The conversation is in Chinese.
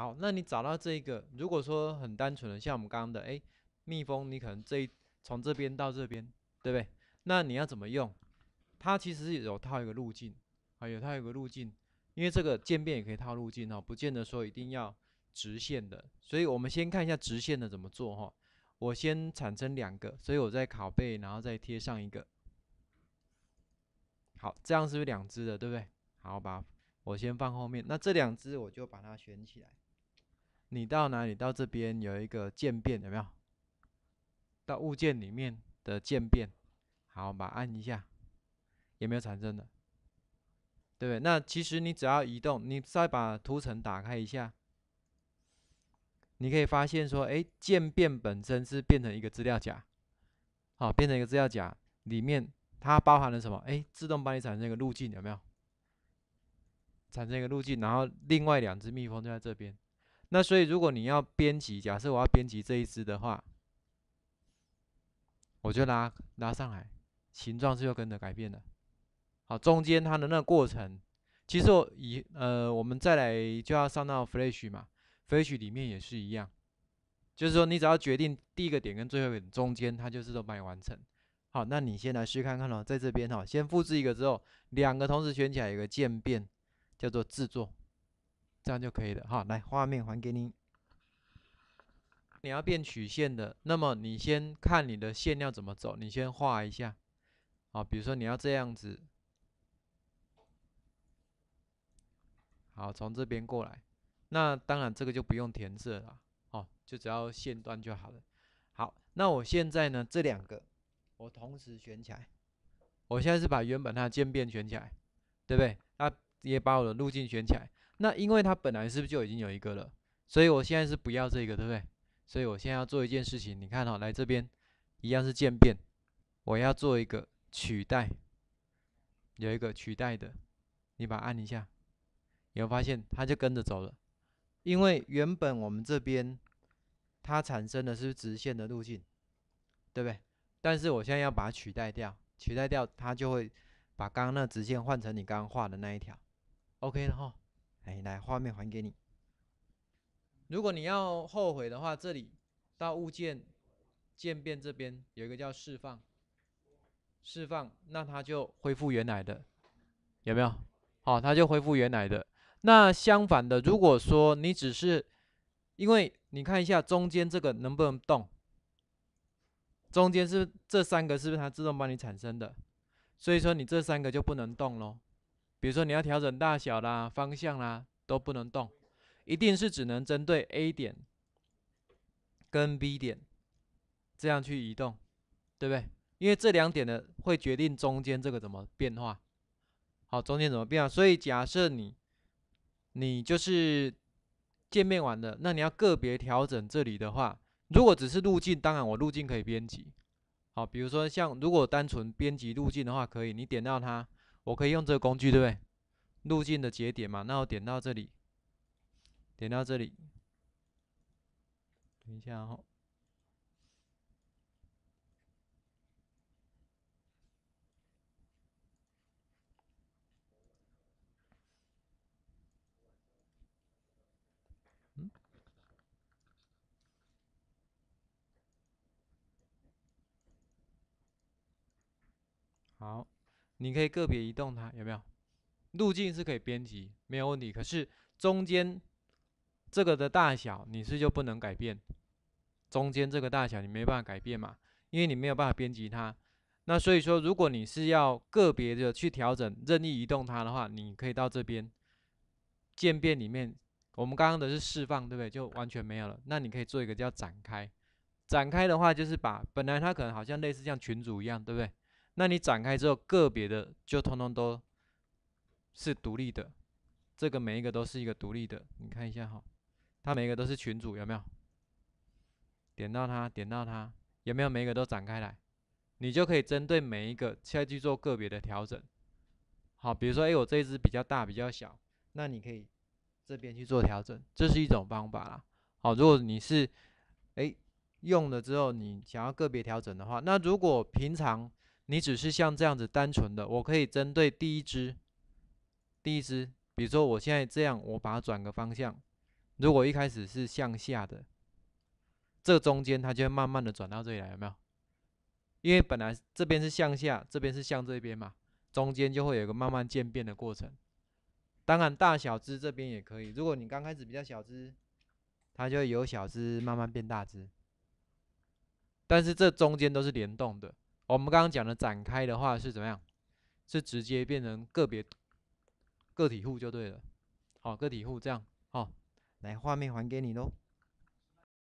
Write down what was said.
好，那你找到这一个，如果说很单纯的，像我们刚刚的，哎，蜜蜂，你可能这从这边到这边，对不对？那你要怎么用？它其实是有套一个路径，啊，有套一个路径，因为这个渐变也可以套路径哦，不见得说一定要直线的。所以我们先看一下直线的怎么做哈。我先产生两个，所以我再拷贝，然后再贴上一个。好，这样是不是两只的，对不对？好，把我先放后面。那这两只我就把它选起来。你到哪里？到这边有一个渐变，有没有？到物件里面的渐变。好，把按一下，有没有产生的？对不对？那其实你只要移动，你再把图层打开一下，你可以发现说，哎，渐变本身是变成一个资料夹，好，变成一个资料夹里面。它包含了什么？哎，自动帮你产生一个路径，有没有？产生一个路径，然后另外两只蜜蜂就在这边。那所以如果你要编辑，假设我要编辑这一只的话，我就拉拉上来，形状是又跟着改变的。好，中间它的那个过程，其实我以呃，我们再来就要上到 Flash 嘛，Flash 里面也是一样，就是说你只要决定第一个点跟最后一个点中间，它就是都帮你完成。好，那你先来试看看哦，在这边哈，先复制一个之后，两个同时选起来，有个渐变，叫做制作，这样就可以了。好，来画面还给你。你要变曲线的，那么你先看你的线要怎么走，你先画一下。啊，比如说你要这样子，好，从这边过来，那当然这个就不用填色了，哦，就只要线段就好了。好，那我现在呢，这两个。我同时选起来，我现在是把原本它的渐变选起来，对不对？它也把我的路径选起来。那因为它本来是不是就已经有一个了？所以我现在是不要这个，对不对？所以我现在要做一件事情，你看哈，来这边一样是渐变，我要做一个取代，有一个取代的，你把它按一下，有发现它就跟着走了。因为原本我们这边它产生的是直线的路径，对不对？但是我现在要把它取代掉，取代掉它就会把刚刚那直线换成你刚刚画的那一条，OK 了哈。哎，来画面还给你。如果你要后悔的话，这里到物件渐变这边有一个叫释放，释放，那它就恢复原来的，有没有？好，它就恢复原来的。那相反的，如果说你只是因为你看一下中间这个能不能动？中间是这三个，是不是它自动帮你产生的？所以说你这三个就不能动喽。比如说你要调整大小啦、方向啦，都不能动，一定是只能针对 A 点跟 B 点这样去移动，对不对？因为这两点的会决定中间这个怎么变化。好，中间怎么变化？所以假设你你就是见面完的，那你要个别调整这里的话。如果只是路径，当然我路径可以编辑。好，比如说像如果单纯编辑路径的话，可以，你点到它，我可以用这个工具，对不对？路径的节点嘛，那我点到这里，点到这里，等一下哈。好，你可以个别移动它，有没有？路径是可以编辑，没有问题。可是中间这个的大小，你是就不能改变。中间这个大小你没办法改变嘛，因为你没有办法编辑它。那所以说，如果你是要个别的去调整、任意移动它的话，你可以到这边渐变里面，我们刚刚的是释放，对不对？就完全没有了。那你可以做一个叫展开。展开的话，就是把本来它可能好像类似像群组一样，对不对？那你展开之后，个别的就通通都是独立的，这个每一个都是一个独立的。你看一下哈，它每一个都是群主，有没有？点到它，点到它，有没有每一个都展开来？你就可以针对每一个再去做个别的调整。好，比如说，哎，我这一只比较大，比较小，那你可以这边去做调整，这是一种方法啦。好，如果你是哎用了之后，你想要个别调整的话，那如果平常你只是像这样子单纯的，我可以针对第一只，第一只，比如说我现在这样，我把它转个方向，如果一开始是向下的，这中间它就会慢慢的转到这里来，有没有？因为本来这边是向下，这边是向这边嘛，中间就会有一个慢慢渐变的过程。当然大小只这边也可以，如果你刚开始比较小只，它就会由小只慢慢变大只。但是这中间都是联动的。我们刚刚讲的展开的话是怎么样？是直接变成个别个体户就对了。好，个体户这样。好，来画面还给你喽。